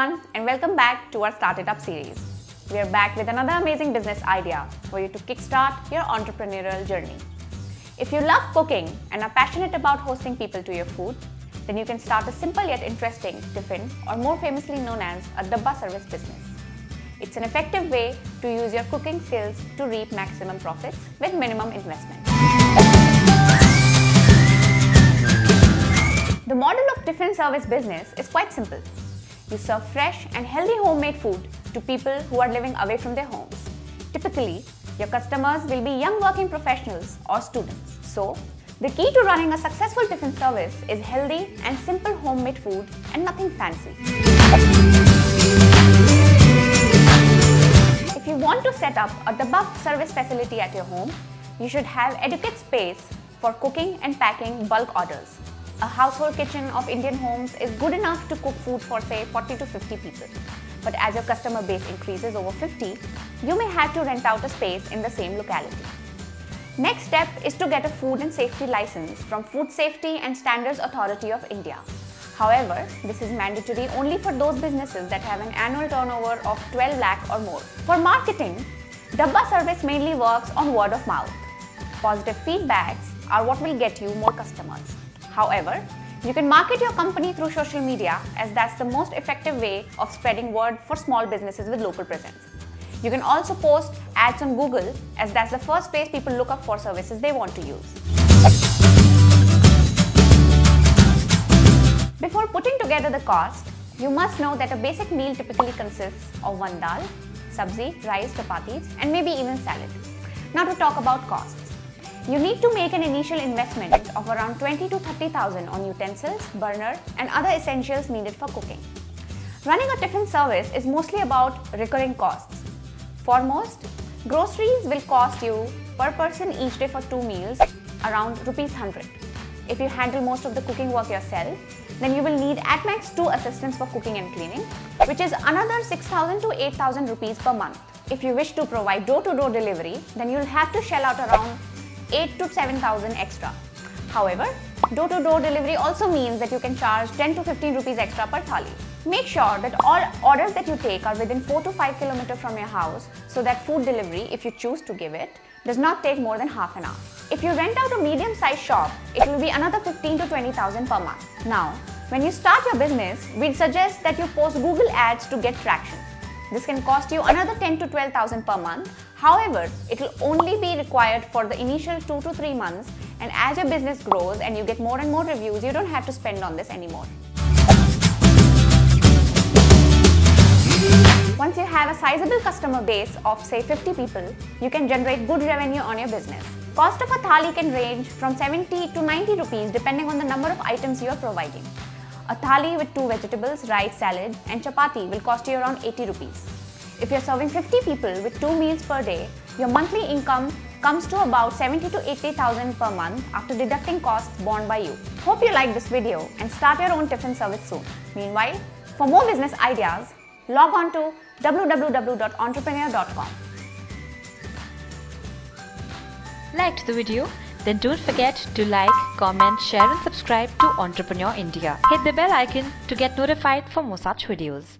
everyone and welcome back to our Start It Up series. We are back with another amazing business idea for you to kickstart your entrepreneurial journey. If you love cooking and are passionate about hosting people to your food, then you can start a simple yet interesting tiffin or more famously known as a dabba service business. It's an effective way to use your cooking skills to reap maximum profits with minimum investment. The model of tiffin service business is quite simple. You serve fresh and healthy homemade food to people who are living away from their homes. Typically, your customers will be young working professionals or students. So, the key to running a successful tiffin service is healthy and simple homemade food and nothing fancy. If you want to set up a dabba service facility at your home, you should have adequate space for cooking and packing bulk orders a household kitchen of Indian homes is good enough to cook food for say 40 to 50 people. But as your customer base increases over 50, you may have to rent out a space in the same locality. Next step is to get a food and safety license from Food Safety and Standards Authority of India. However, this is mandatory only for those businesses that have an annual turnover of 12 lakh or more. For marketing, Dabba service mainly works on word of mouth. Positive feedbacks are what will get you more customers. However, you can market your company through social media as that's the most effective way of spreading word for small businesses with local presence. You can also post ads on Google as that's the first place people look up for services they want to use. Before putting together the cost, you must know that a basic meal typically consists of one dal, sabzi, rice, chapatis and maybe even salad. Now to talk about costs. You need to make an initial investment of around 20 to 30,000 on utensils, burner and other essentials needed for cooking. Running a tiffin service is mostly about recurring costs. Foremost, groceries will cost you per person each day for two meals around rupees 100. If you handle most of the cooking work yourself, then you will need at max two assistants for cooking and cleaning, which is another 6000 to 8000 rupees per month. If you wish to provide door-to-door -door delivery, then you'll have to shell out around 8 to 7000 extra. However, door-to-door -door delivery also means that you can charge 10 to 15 rupees extra per thali. Make sure that all orders that you take are within 4 to 5 km from your house so that food delivery, if you choose to give it, does not take more than half an hour. If you rent out a medium-sized shop, it will be another 15 to 20,000 per month. Now, when you start your business, we'd suggest that you post Google ads to get traction. This can cost you another 10 to 12,000 per month. However, it will only be required for the initial 2 to 3 months and as your business grows and you get more and more reviews, you don't have to spend on this anymore. Once you have a sizable customer base of say 50 people, you can generate good revenue on your business. Cost of a thali can range from 70 to 90 rupees depending on the number of items you are providing. A thali with two vegetables, rice, salad and chapati will cost you around 80 rupees. If you're serving 50 people with two meals per day, your monthly income comes to about 70 to 80,000 per month after deducting costs borne by you. Hope you liked this video and start your own tiffin service soon. Meanwhile, for more business ideas, log on to www.entrepreneur.com. Liked the video? Then don't forget to like, comment, share and subscribe to Entrepreneur India. Hit the bell icon to get notified for more such videos.